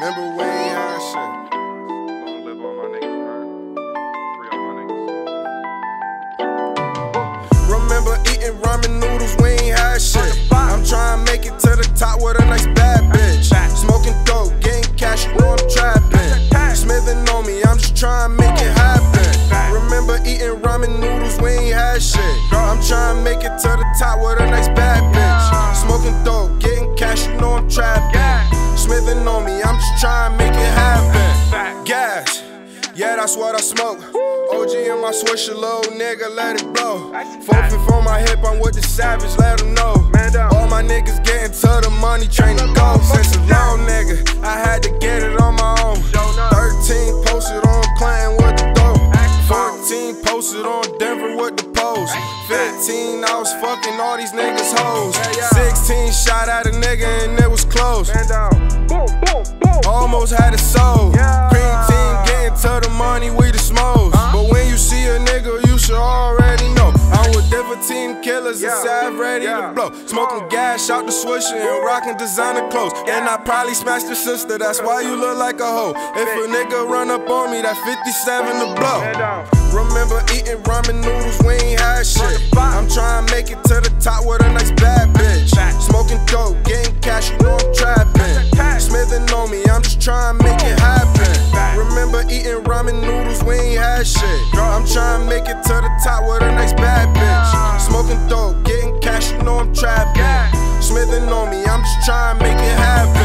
Remember we ain't had shit. Long live all my niggas, bro. Free all my niggas. Remember eating ramen noodles, we ain't had shit. I'm trying to make it to the top with a nice bad bitch. Smoking dope, getting cash, you know I'm trapping. Smithing on me, I'm just trying to make it happen. Remember eating ramen noodles, we ain't had shit. I'm trying to make it to the top with a nice that's what I smoke. OG in my swisher, little nigga, let it blow. Focus on my hip, I'm with the savage, let them know. All my niggas getting to the money, train to go. Since a long nigga, I had to get it on my own. 13 posted on Clinton with the dope. 14 posted on Denver with the post. 15, I was fucking all these niggas hoes. 16 shot at a nigga and it was close. Almost had it sold. Killers, and Sav ready to blow. Smoking gas out the swisher and rocking designer clothes. And I probably smashed your sister, that's why you look like a hoe. If a nigga run up on me, that 57 to blow. Remember eating ramen noodles, we ain't had shit. I'm trying to make it to the top with a nice bad bitch. Smoking dope, getting cash, you know I'm trapping. Smithing on me, I'm just trying to make it happen. Remember eating ramen noodles, we ain't had shit. I'm trying to make it to the trapping. Smithing on me, I'm just trying to make it happen.